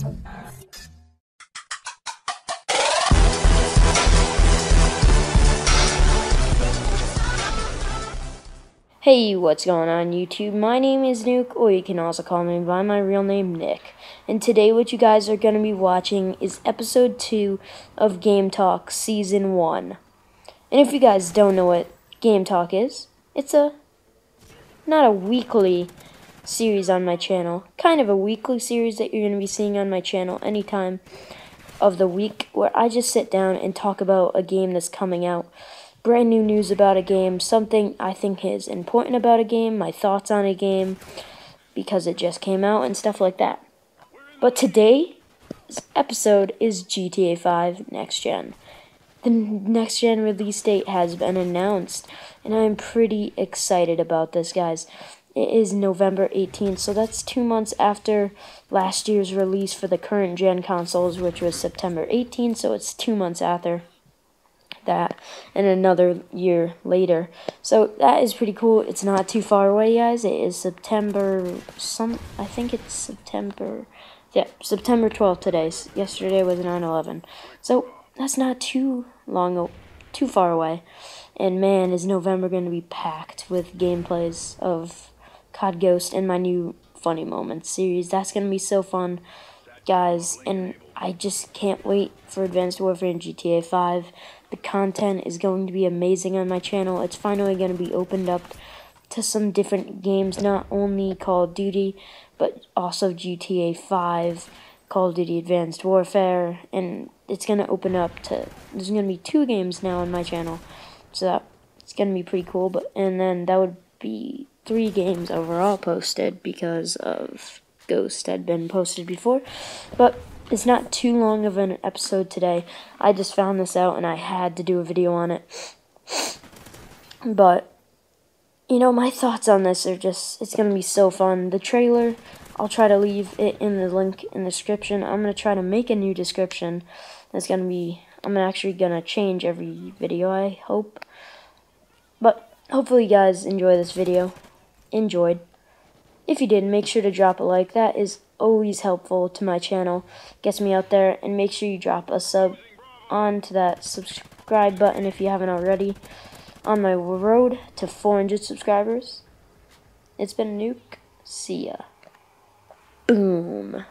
Hey, what's going on YouTube? My name is Nuke, or you can also call me by my real name, Nick. And today what you guys are going to be watching is episode 2 of Game Talk Season 1. And if you guys don't know what Game Talk is, it's a, not a weekly series on my channel, kind of a weekly series that you're going to be seeing on my channel anytime of the week, where I just sit down and talk about a game that's coming out brand new news about a game, something I think is important about a game, my thoughts on a game, because it just came out and stuff like that. But today's episode is GTA 5 Next Gen. The next gen release date has been announced, and I'm pretty excited about this, guys. It is November 18th, so that's two months after last year's release for the current gen consoles, which was September 18th, so it's two months after that and another year later. So that is pretty cool. It's not too far away, guys. It is September some I think it's September yeah, September 12th today. Yesterday was 9/11. So that's not too long too far away. And man, is November going to be packed with gameplays of COD Ghost in my new Funny Moments series. That's going to be so fun, guys. And I just can't wait for Advanced Warfare and GTA 5. The content is going to be amazing on my channel. It's finally going to be opened up to some different games, not only Call of Duty, but also GTA 5, Call of Duty Advanced Warfare, and it's going to open up to, there's going to be two games now on my channel, so that, it's going to be pretty cool, but, and then that would be three games overall posted because of Ghost had been posted before, but it's not too long of an episode today. I just found this out and I had to do a video on it. But, you know, my thoughts on this are just, it's going to be so fun. The trailer, I'll try to leave it in the link in the description. I'm going to try to make a new description. That's going to be, I'm actually going to change every video, I hope. But, hopefully you guys enjoy this video. Enjoyed. If you did, make sure to drop a like. That is always helpful to my channel, gets me out there, and make sure you drop a sub onto that subscribe button if you haven't already. On my road to 400 subscribers, it's been Nuke. See ya. Boom.